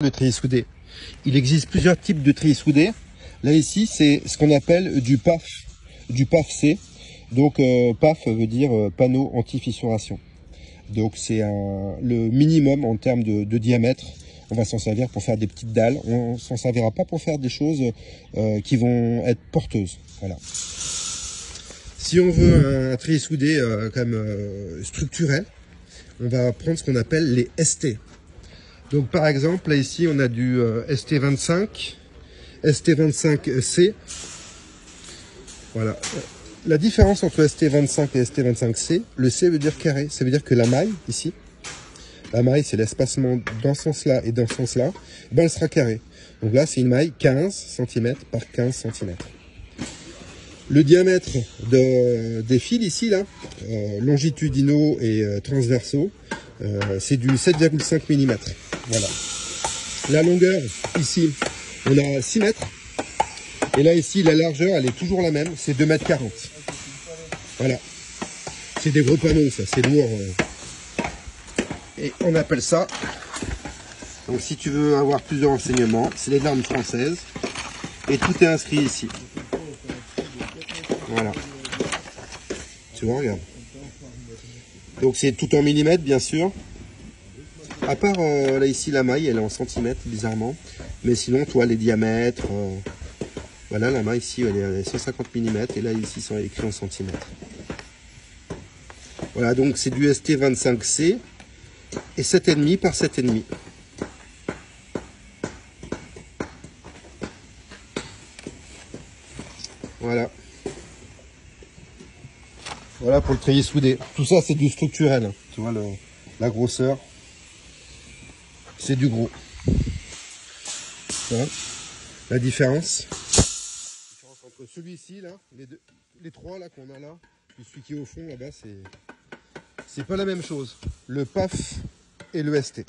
Le treillis soudé. Il existe plusieurs types de treillis soudés. Là ici, c'est ce qu'on appelle du PAF, du PAF C. Donc euh, PAF veut dire euh, panneau anti-fissuration. Donc c'est le minimum en termes de, diamètre. On va s'en servir pour faire des petites dalles. On s'en servira pas pour faire des choses euh, qui vont être porteuses. Voilà. Si on veut un, treillis soudé comme structurel, on va prendre ce qu'on appelle les ST. Donc par exemple, là ici, on a du euh, ST25, ST25C. Voilà. La différence entre ST25 et ST25C, le C veut dire carré. Ça veut dire que la maille, ici, la maille, c'est l'espacement dans ce sens-là et dans ce sens-là, ben, elle sera carrée. Donc là, c'est une maille 15 cm par 15 cm. Le diamètre de, des fils ici, là, euh, longitudinaux et euh, transversaux, c'est du 7,5 mm. Voilà. La longueur, ici, on a 6 mètres. Et là, ici, la largeur, elle est toujours la même, c'est 2 mètres 40. Voilà. C'est des gros panneaux, ça, c'est lourd. Euh. Et on appelle ça, donc si tu veux avoir plusieurs renseignements, c'est les normes françaises. Et tout est inscrit ici. Voilà. Tu vois, regarde. Donc c'est tout en millimètres, bien sûr. À part euh, là ici la maille, elle est en centimètres bizarrement. Mais sinon, toi, les diamètres. Euh, voilà, la maille ici, elle est à 150 mm et là ici, sont écrits en centimètres. Voilà, donc c'est du ST25C et 7,5 par 7,5. Voilà. Voilà pour le treillis soudé. Tout ça, c'est du structurel. Tu vois la grosseur c'est du gros. La différence. entre celui-ci, là, les, trois là qu'on a là, et celui qui est au fond là-bas, c'est pas la même chose. Le PAF et le ST.